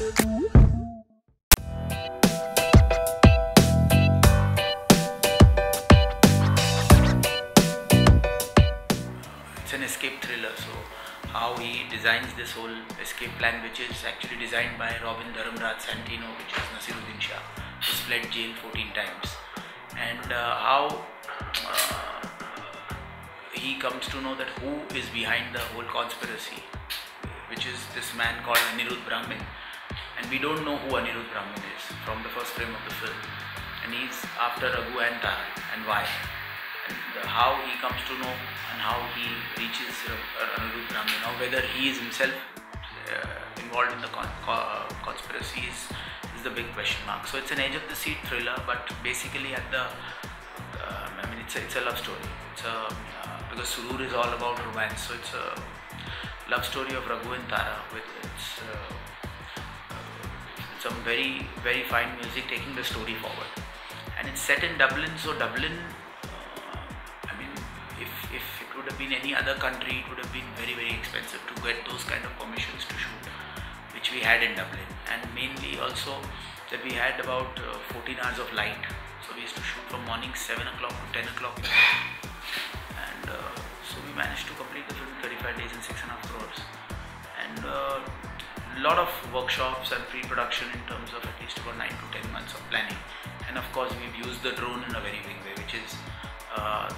It's an escape thriller. So how he designs this whole escape plan, which is actually designed by Robin Dharamraj Santino, which is Nasiruddin Shah, who's fled jail 14 times, and uh, how uh, he comes to know that who is behind the whole conspiracy, which is this man called Anirudh Brahmin, and we don't know who Anirudh Brahmin is from the first frame of the film, and he's after Raghu and Taran, and why, and how he comes to know and how he reaches uh, Anirudh Brahmin, or whether he is himself uh, involved in the con- co- conspiracy is, is the big question mark. So it's an edge of the seat thriller, but basically at the um, I mean, it's a, it's a love story. It's a uh, because Suroor is all about romance, so it's a love story of Raghu and Tara with its uh, uh, some very very fine music taking the story forward, and it's set in Dublin. So Dublin, uh, I mean, if if it would have been any other country, it would have been very very expensive to get those kind of permissions to shoot, which we had in Dublin, and mainly also that we had about uh, 14 hours of light. So we used to shoot from morning 7 o'clock to 10 o'clock. And uh, so we managed to complete the film in 35 days and 6.5 crores. And a lot of workshops and pre-production in terms of at least about 9 to 10 months of planning. And of course we've used the drone in a very big way, which is uh,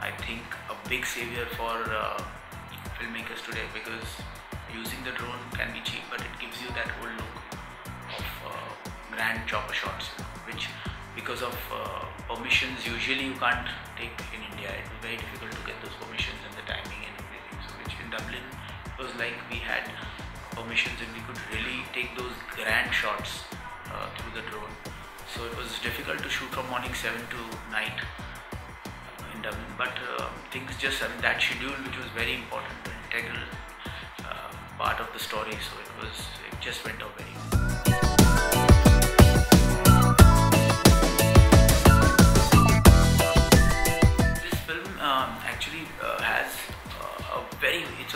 I think a big savior for uh, filmmakers today because using the drone can be cheap but it gives you that whole look of uh, grand chopper shots which because of uh, permissions usually you can't take in India it was very difficult to get those permissions and the timing and everything so which in Dublin was like we had permissions and we could really take those grand shots uh, through the drone. So it was difficult to shoot from morning 7 to night uh, in Dublin. But uh, things just I mean that schedule which was very important integral uh, part of the story. So it was it just went out very well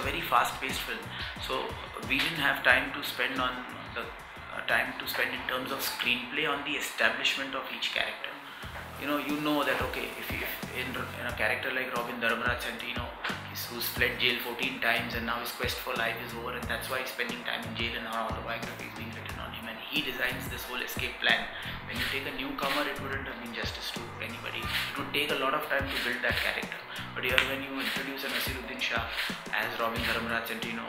very fast-paced film. So we didn't have time to spend on the uh, time to spend in terms of screenplay on the establishment of each character. You know you know that okay if, you, if in, in a character like Robin Dharamraj Santino who's fled jail 14 times and now his quest for life is over and that's why he's spending time in jail and our autobiography is being he designs this whole escape plan. When you take a newcomer it wouldn't have been justice to anybody. It would take a lot of time to build that character. But here when you introduce a Nasiruddin Shah as Robin Dharamraj Santino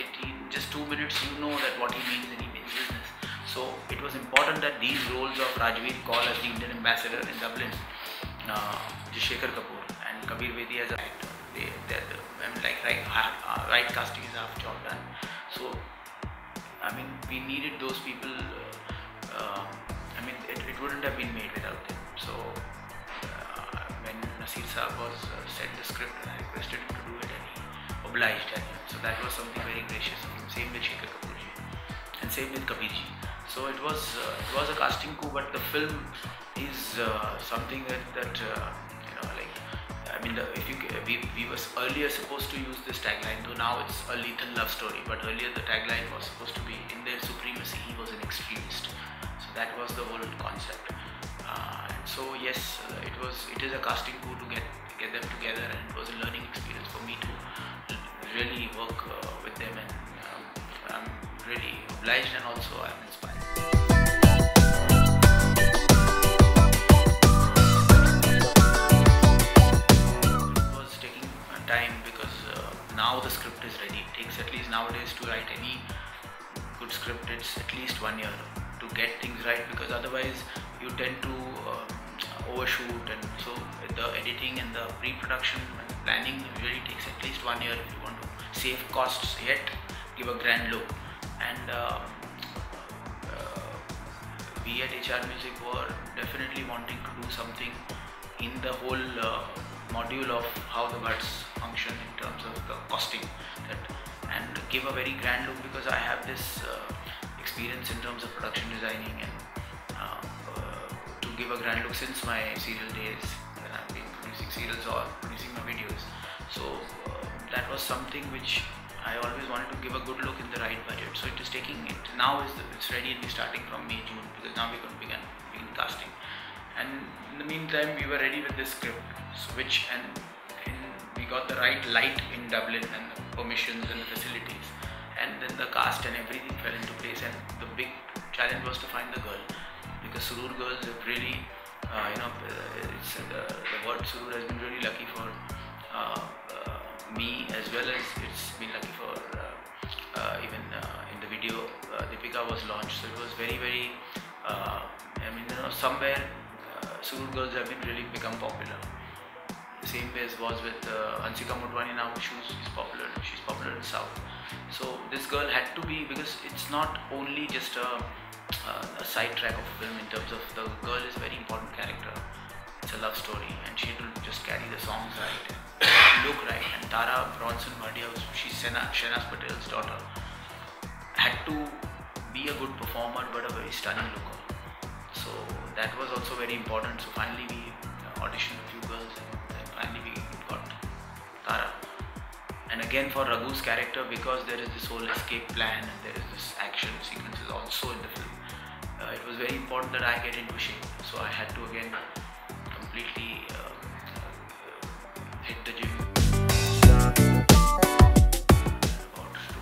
it, in just two minutes you know that what he means and he means business. So it was important that these roles of Rajveer Kaul as the Indian ambassador in Dublin, uh, Shekhar Kapur and Kabir Bedi as a actor, they, they're the, I mean, like right, uh, right casting is half job done. So we needed those people. Uh, uh, I mean, it, it wouldn't have been made without them. So uh, when Nasir Saab was uh, sent the script and I requested him to do it, and he obliged. And so that was something very gracious of him. Same with Shekhar Kapur ji, and same with Kabir ji. So it was it was a casting coup, but the film is something that that I mean the, if you we, we was earlier supposed to use this tagline, though now it's a lethal love story. But earlier the tagline was supposed to be in their supremacy, he was an extremist. So that was the whole concept. Uh, so yes, uh, it was it is a casting coup to get get them together, and it was a learning experience for me to really work uh, with them, and um, I'm really obliged and also I'm inspired. Time because uh, now the script is ready. It takes at least nowadays to write any good script. It's at least one year to get things right because otherwise you tend to uh, overshoot and so the editing and the pre-production and planning really takes at least one year if you want to save costs yet give a grand look and um, uh, we at HR Music were definitely wanting to do something in the whole uh, module of how the buds function in terms of the costing that and give a very grand look because I have this uh, experience in terms of production designing and uh, uh, to give a grand look since my serial days when I've been producing serials or producing my videos so uh, that was something which I always wanted to give a good look in the right budget. So it is taking it now is it's ready and we're starting from May June because now we're going to begin begin casting. And in the meantime, we were ready with this script, which and we got the right light in Dublin and permissions and the facilities, and then the cast and everything fell into place. And the big challenge was to find the girl because Suroor girls have really, uh, you know, it's uh, the, the word Suroor has been really lucky for uh, uh me as well as it's been lucky for uh, uh, even in the video Deepika was launched. So it was very very. I mean, you know, somewhere Suroor girls have been really become popular. Same way as was with uh, Hansika Motwani now, she's, she's popular. She's popular in South. So this girl had to be because it's not only just a, uh, a side track of film in terms of the girl is a very important character. It's a love story, and she will just carry the songs right, look right. And Tara Bronson Bhatia, she's Sena, Shehnaz Patel's daughter, had to be a good performer but a very stunning looker so that was also very important so finally we auditioned a few girls and again for Raghu's character because there is this whole escape plan and there is this action sequences also in the film uh, it was very important that I get into shape. So I had to again completely uh, uh, hit the gym.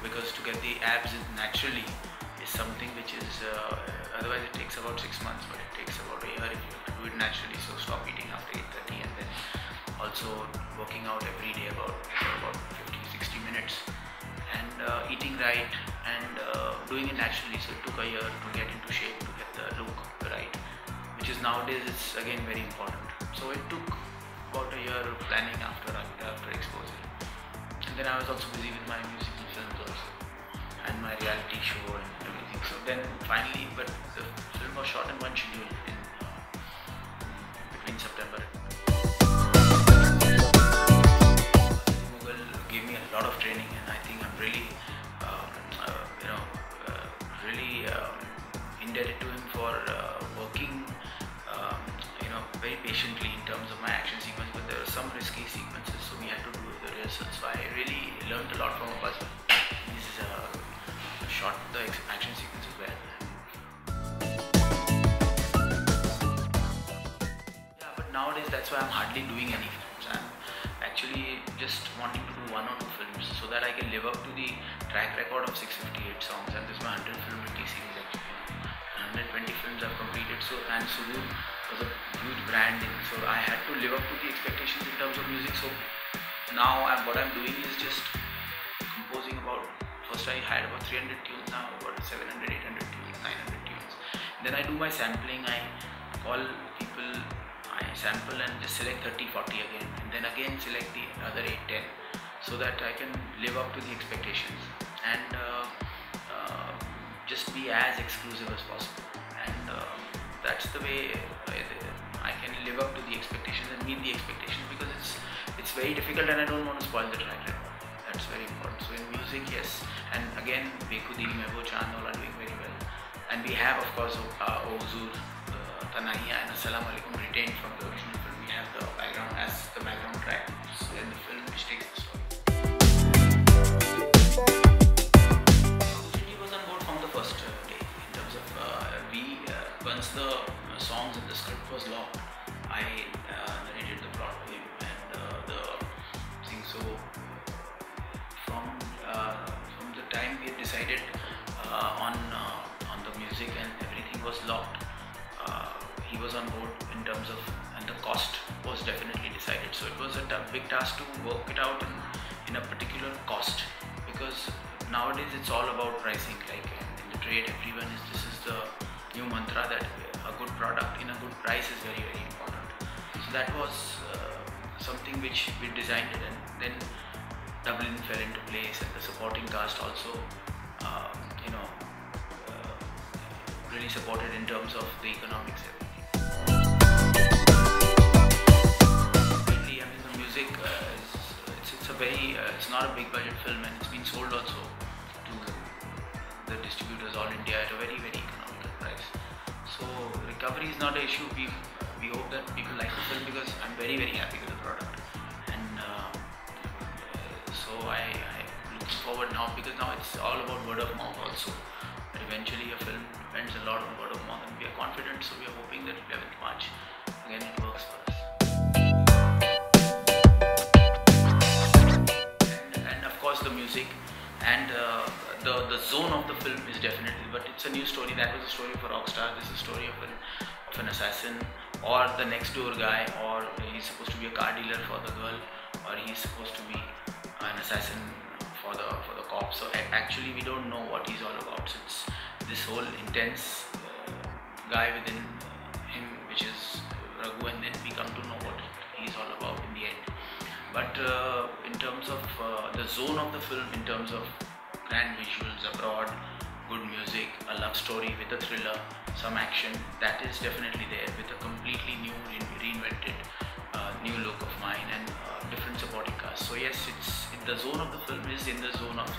Because to get the abs naturally is something which is uh, otherwise it takes about six months but it takes about a year if you have to do it naturally. So stop eating after 8.30 and then also working out every day about about 50 doing it naturally so it took a year to get into shape to get the look right which is nowadays it's again very important so it took about a year of planning after after exposure and then I was also busy with my musical films also and my reality show and everything. So then finally, but the rehearsals. So I really learned a lot from Abbas. He's uh, shot the action sequence sequences well. Yeah, but nowadays that's why I'm hardly doing any films. I'm actually just wanting to do one or two films so that I can live up to the track record of 658 songs and this is my 100 film series actually. 120 films I've completed so and Suroor was a huge brand so I had to live up to the expectations in terms of music so now I'm, what I'm doing is just composing about First I had about 300 tunes, now about 700, 800 tunes, 900 tunes. Then I do my sampling, I call people, I sample and just select 30, 40 again. And then again select the other 8, 10 so that I can live up to the expectations and uh, uh, just be as exclusive as possible. And uh, that's the way Can live up to the expectations and meet the expectations because it's it's very difficult and I don't want to spoil the track record that's very important. So in music, yes, and again, Bekhudi, Mebo Chand all are doing very well. And we have, of course, uh, Ozur, uh, and Assalamu Alaikum retained from the original film. We have the background as the background track in the film, which takes the story. was on board from the first day in terms of we once the uh, songs and the script was locked, I narrated the plot to him and the thing so from from the time we decided uh, on uh, on the music and everything was locked, uh, he was on board in terms of and the cost was definitely decided. So it was a big task to work it out in, in a particular cost because nowadays it's all about pricing. Like in the trade, everyone is this is the new mantra that a good product in a good price is very very important. So that was uh, something which we designed it and then Dublin fell into place and the supporting cast also, uh, you know, uh, really supported in terms of the economics. Mainly, I mean, the music uh, is, it's, it's a very, uh, it's not a big budget film and it's been sold also to the distributors all India at a very, very economical price. So recovery is not an issue. We, we hope that people like the film because I'm very, very happy with the product. And uh, so I, I look forward now because now it's all about word of mouth also. But eventually, a film depends a lot on word of mouth, and we are confident. So we are hoping that 11th March again it works for us. And, and of course, the music and uh, the the zone of the film is definitely. But it's a new story. That was a story of a rock star. This is a story of an of an assassin or the next door guy, or he's supposed to be a car dealer for the girl, or he's supposed to be an assassin for the for the cops. So actually, we don't know what he's all about. So it's this whole intense uh, guy within him, which is Raghu, and then we come to know what he's all about in the end. But uh, in terms of uh, the zone of the film, in terms of grand visuals abroad, good music, a love story with a thriller, some action, that is definitely there with a completely new, re- reinvented, uh, new look of mine and uh, different supporting cast. So yes, it's the zone of the film is in the zone of.